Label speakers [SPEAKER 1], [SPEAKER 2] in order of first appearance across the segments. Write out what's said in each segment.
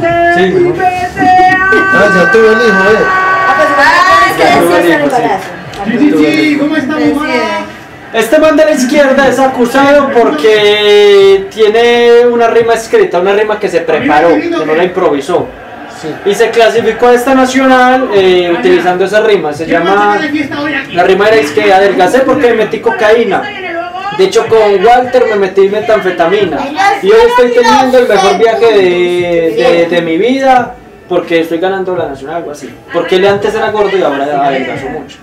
[SPEAKER 1] Sí.
[SPEAKER 2] Ah, ya tuve el hijo, eh.
[SPEAKER 3] Ah, pues
[SPEAKER 4] Ah, es que decía
[SPEAKER 1] sí.
[SPEAKER 5] Sí, ¿cómo estamos, mano?
[SPEAKER 1] Este man de la izquierda es acusado porque tiene una rima escrita, una rima que se preparó, que no la improvisó.
[SPEAKER 2] Sí.
[SPEAKER 1] Y se clasificó a esta nacional eh, utilizando esa rima. Se
[SPEAKER 5] ¿Quién va a
[SPEAKER 1] llama.
[SPEAKER 5] de?
[SPEAKER 1] La rima era es que adelgacé porque me metí cocaína. De hecho, con Walter me metí metanfetamina. Y hoy estoy teniendo el mejor viaje de, de, de mi vida porque estoy ganando la nacional, algo así. Porque él antes era gordo y ahora adelgazó mucho.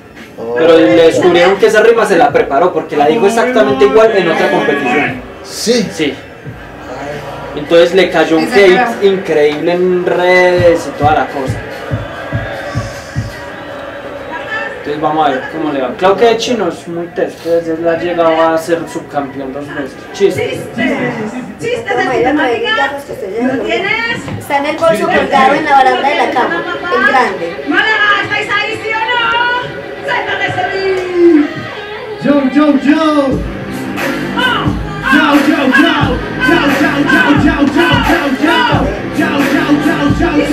[SPEAKER 1] Pero le descubrieron que esa rima se la preparó porque la dijo exactamente igual en otra competición.
[SPEAKER 2] Sí.
[SPEAKER 1] Sí. Entonces le cayó un hate increíble en redes y toda la cosa. Entonces vamos a ver cómo le va. Claro que de chino es muy testo, desde él ha llegado a ser subcampeón dos veces. Chiste.
[SPEAKER 4] Chistes de matemática. ¿Lo tienes? Está en el bolso colgado en la baranda de la cama. El grande.
[SPEAKER 6] Málaga, ¿estáis ahí, sí o no? ¡Suéltame ese!
[SPEAKER 5] Yo, yo, yo. Chao, chao, chao. Chao, chao, chao, chao, chao, chao, chao. Chao, chao, chao, chao,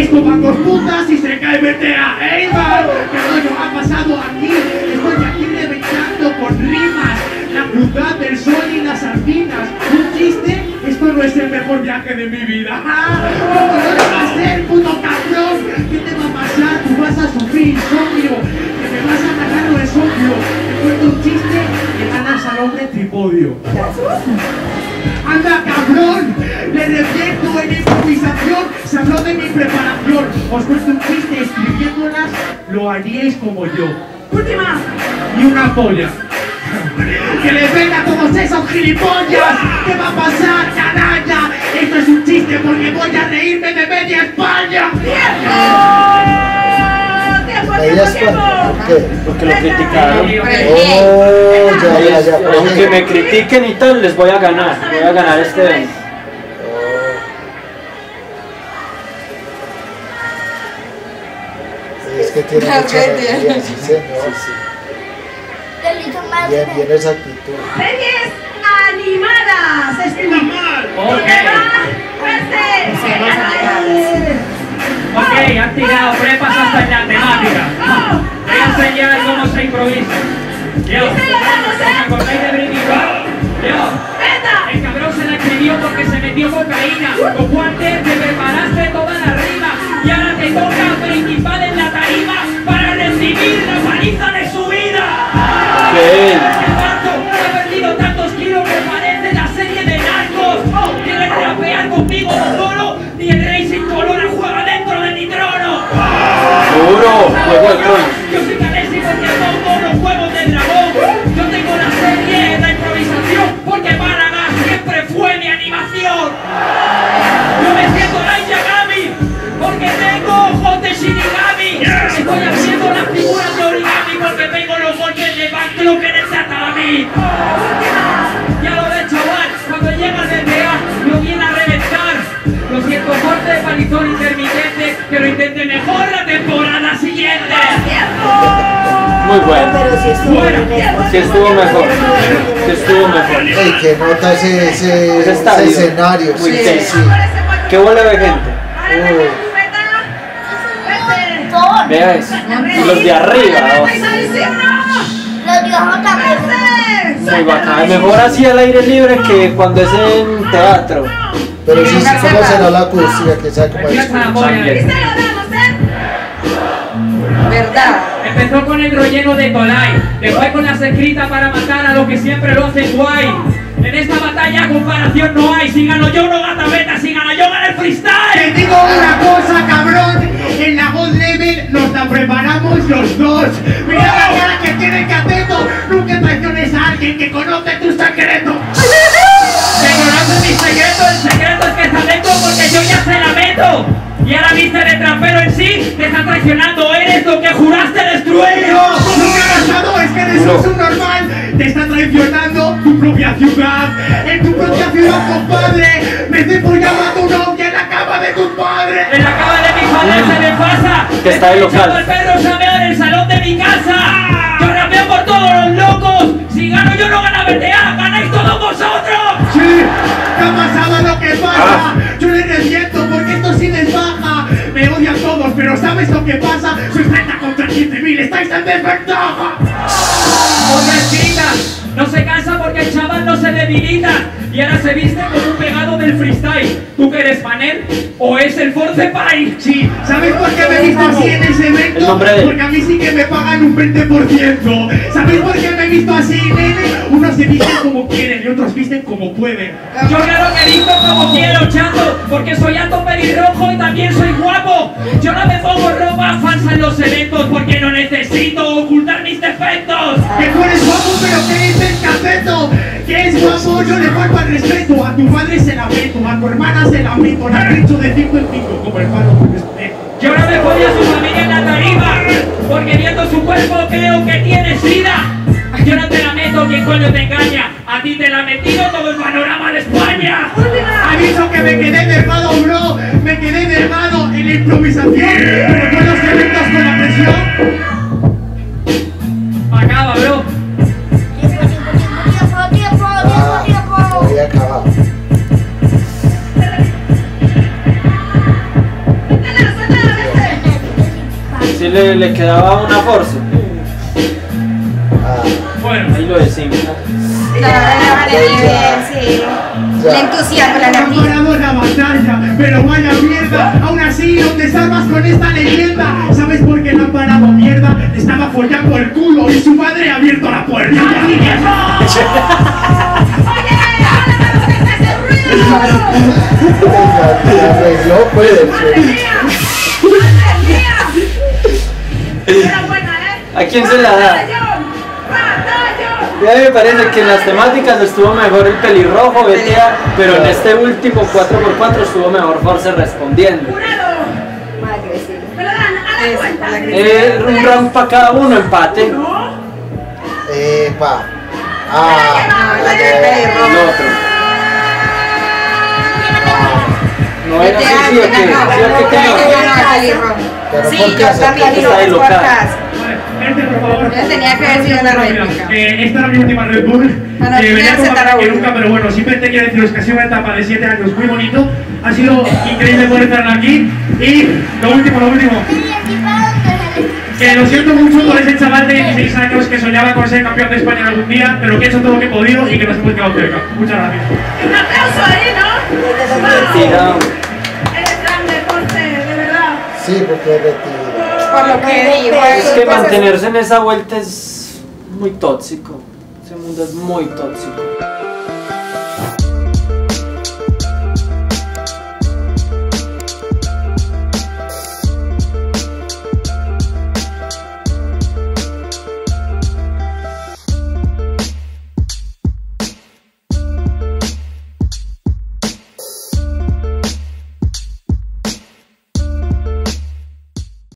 [SPEAKER 5] Esto van dos putas y se cae BTA Eibar. ¿Qué rollo ha pasado aquí? Estoy aquí reventando con rimas. La crudad del sol y las sardinas. Un chiste, esto no es el mejor viaje de mi vida. ¿Cómo no le va a ser, puto cabrón? ¿Qué te va a pasar? Tú vas a sufrir insomnio. Que me vas a ganar, no es obvio. Te cuento un chiste y ganas al hombre tripodio. ¡Anda, cabrón! Le reviento en improvisación. Se habló de mi preparación. Os cuento un chiste escribiéndolas, lo haríais como yo.
[SPEAKER 6] Última.
[SPEAKER 5] Y una polla. ¡Que les venga a todos esos gilipollas! ¿Qué va a pasar, canalla? Esto es un chiste porque voy a reírme de media España.
[SPEAKER 6] ¡Tiempo! ¡Tiempo.
[SPEAKER 2] ¿Por qué?
[SPEAKER 1] Porque lo criticaron.
[SPEAKER 2] Oh, ya, ya, ya. por
[SPEAKER 1] Aunque me critiquen y tal, les voy a ganar. Voy a ganar este evento.
[SPEAKER 2] Tiene
[SPEAKER 3] Ok,
[SPEAKER 2] mucha energía,
[SPEAKER 3] bien.
[SPEAKER 2] sí, señor. Bien, bien esa actitud.
[SPEAKER 6] Series animadas. Estima mal.
[SPEAKER 5] Ok. Ok, han tirado prepas hasta en la temática. Voy a enseñar cómo se improvisa. Yo, ¿os acordáis de Britney? Yo, el cabrón se la escribió porque se metió cocaína. Con preparaste
[SPEAKER 1] juego de tronos.
[SPEAKER 5] Yo soy Calesi porque pongo los juegos del dragón. Yo tengo la serie, la improvisación, porque Málaga siempre fue mi animación. Yo me siento Light Yagami, porque tengo ojos de Shinigami. Estoy haciendo las figuras de origami, porque tengo los golpes de Backlock en el. Ya lo ves, chaval, cuando llega el NBA, lo viene a reventar. Lo siento, corte de palizón intermitente, que lo intente mejor la temporada.
[SPEAKER 1] Muy bueno.
[SPEAKER 4] Pero si estuvo.
[SPEAKER 1] Sí estuvo mejor. Sí estuvo mejor.
[SPEAKER 2] Ey, que nota ese, ese,
[SPEAKER 1] Ese
[SPEAKER 2] ese
[SPEAKER 1] estadio.
[SPEAKER 2] escenario.
[SPEAKER 1] Muy
[SPEAKER 2] Sí, sí.
[SPEAKER 1] Qué bola de gente. Vea eso. Y los de arriba. oh,
[SPEAKER 3] Los viejos también.
[SPEAKER 1] Muy bacán. Mejor así al aire libre que cuando es en teatro.
[SPEAKER 2] Pero sí, ¿cómo será la acústica? Que sabe cómo es.
[SPEAKER 1] También.
[SPEAKER 3] ¿Verdad?
[SPEAKER 5] Empezó con el relleno de Tolai, después con las escritas para matar a los que siempre lo hacen guay. En esta batalla comparación no hay, si gano yo no gata beta, si gano yo gana el freestyle. Te digo una cosa, cabrón, en la God Level nos la preparamos los dos. Traicionando, eres lo que juraste destruir. No, lo que ha pasado es que eres un subnormal, te está traicionando tu propia ciudad. En tu propia ciudad, compadre, me estoy follando a tu novia en la cama de tu padre. En la cama de mi padre se me pasa.
[SPEAKER 1] ¿Qué que está de local.
[SPEAKER 7] El
[SPEAKER 5] 15.000, estáis en desventaja.
[SPEAKER 7] Otra escrita. No se cansa porque el chaval no se debilita. Y ahora se viste como un pegado del freestyle. ¿Tú que eres panel o es el Force Pie?
[SPEAKER 5] Sí, ¿sabéis por qué me visto así en ese evento?
[SPEAKER 1] El nombre de-
[SPEAKER 5] Porque a mí sí que me pagan un 20%. ¿Sabéis por qué me visto así, nene? Unos se visten como quieren y otros visten como pueden.
[SPEAKER 7] Yo claro que visto como quiero, chato, porque soy alto pelirrojo y también soy guapo. Yo no me pongo ropa falsa en los eventos porque no necesito ocultar mis defectos.
[SPEAKER 5] Que tú eres guapo, pero ¿qué dice el caseto? Que es guapo, yo le falto al respeto. A tu madre se la meto, a tu hermana se la meto. La recho de 5 en 5, como el palo.
[SPEAKER 7] Yo no me podía a su familia en la tarima, porque viendo su cuerpo creo que tiene sida. Yo no te la meto, ¿quién coño te engaña? A ti te la he metido todo el panorama de España.
[SPEAKER 5] Aviso que me quedé nervado, bro. Me quedé nervado en la improvisación. Pero con los eventos con la presión.
[SPEAKER 7] Acaba, bro.
[SPEAKER 3] Tiempo, tiempo, tiempo, tiempo, tiempo,
[SPEAKER 2] me
[SPEAKER 3] tiempo.
[SPEAKER 2] había acabado.
[SPEAKER 1] Si le, le quedaba una force,
[SPEAKER 2] Ah,
[SPEAKER 5] Bueno,
[SPEAKER 1] ahí lo decimos.
[SPEAKER 4] No, no, bien, bien, sí. El entusiasmo, la energía.
[SPEAKER 5] la batalla, pero vaya mierda. Aún así, no te salvas con esta leyenda. ¿Sabes por qué la han parado mierda? Estaba follando el culo y su madre ha abierto la puerta.
[SPEAKER 2] Se arregló, pues.
[SPEAKER 6] Era buena, ¿eh?
[SPEAKER 1] ¿A quién se la da? A mí me parece que en las temáticas estuvo mejor el pelirrojo, pero en este último 4x4 estuvo mejor Force respondiendo. Eh, un round para cada uno, empate.
[SPEAKER 6] ¿No?
[SPEAKER 2] Epa. Ah,
[SPEAKER 4] No, la de
[SPEAKER 1] El otro. No era así, ¿sí o qué? ¿Sí o qué
[SPEAKER 4] Sí,
[SPEAKER 1] local.
[SPEAKER 4] podcast.
[SPEAKER 5] Vente, por favor.
[SPEAKER 4] Yo tenía que decir una réplica.
[SPEAKER 5] Eh, esta era mi última Red Bull.
[SPEAKER 4] Ah, no,
[SPEAKER 5] Eh, venía
[SPEAKER 4] que
[SPEAKER 5] como que nunca, pero bueno, simplemente quiero deciros que ha sido una etapa de 7 años muy bonito. Ha sido increíble poder estar aquí. Y lo último, lo último. Que lo siento mucho por ese chaval de 16 años que soñaba con ser campeón de España algún día, pero que he hecho todo lo que he podido y que nos hemos quedado cerca. Muchas gracias.
[SPEAKER 6] Un aplauso ahí, ¿no?
[SPEAKER 1] Tirado.
[SPEAKER 6] Eres grande, Ponce, de verdad.
[SPEAKER 2] Sí, porque es de ti.
[SPEAKER 4] Por lo que digo.
[SPEAKER 1] Es que mantenerse en esa vuelta es muy tóxico. Ese mundo es muy tóxico.